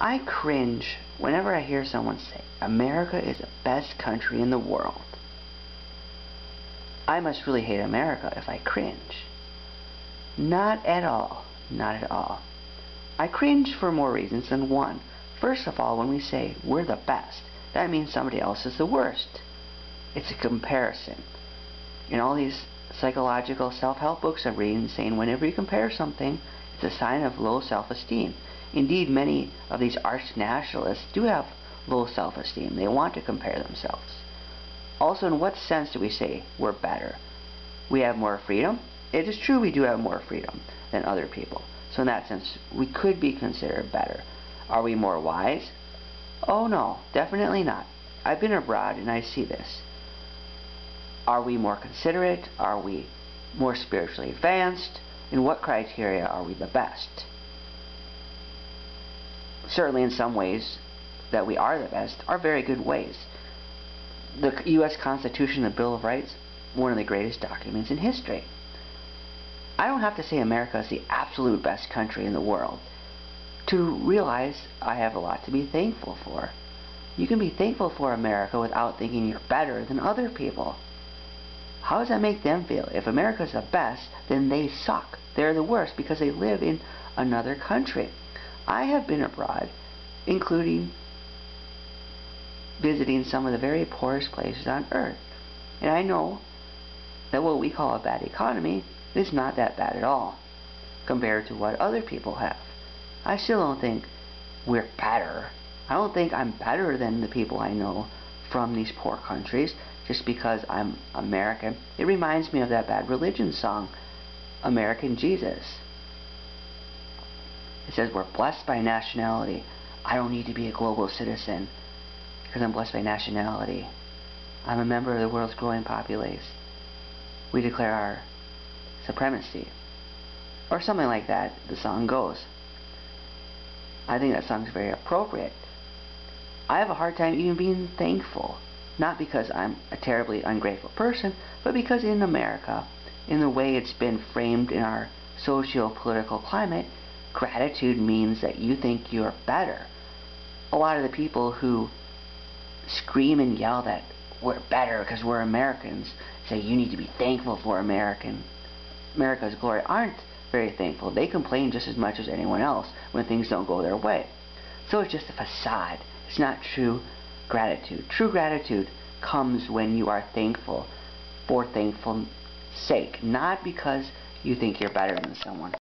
I cringe whenever I hear someone say, America is the best country in the world. I must really hate America if I cringe. Not at all. Not at all. I cringe for more reasons than one. First of all, when we say we're the best, that means somebody else is the worst. It's a comparison. In all these psychological self-help books I read saying whenever you compare something, it's a sign of low self-esteem. Indeed, many of these arch nationalists do have low self-esteem. They want to compare themselves. Also, in what sense do we say we're better? We have more freedom. It is true we do have more freedom than other people. So in that sense, we could be considered better. Are we more wise? Oh no, definitely not. I've been abroad and I see this. Are we more considerate? Are we more spiritually advanced? In what criteria are we the best? Certainly in some ways that we are the best, are very good ways. The U.S. Constitution, the Bill of Rights, one of the greatest documents in history. I don't have to say America is the absolute best country in the world to realize I have a lot to be thankful for. You can be thankful for America without thinking you're better than other people. How does that make them feel? If America's the best, then they suck. They're the worst because they live in another country. I have been abroad, including visiting some of the very poorest places on earth. And I know that what we call a bad economy is not that bad at all compared to what other people have. I still don't think we're better. I don't think I'm better than the people I know from these poor countries just because I'm American. It reminds me of that bad religion song, American Jesus. Says we're blessed by nationality. I don't need to be a global citizen because I'm blessed by nationality. I'm a member of the world's growing populace. We declare our supremacy. Or something like that, the song goes. I think that song's very appropriate. I have a hard time even being thankful. Not because I'm a terribly ungrateful person, but because in America, in the way it's been framed in our socio-political climate, Gratitude means that you think you're better. A lot of the people who scream and yell that we're better because we're Americans say you need to be thankful for American America's glory aren't very thankful. They complain just as much as anyone else when things don't go their way. So it's just a facade. It's not true gratitude. True gratitude comes when you are thankful for thankful sake, not because you think you're better than someone.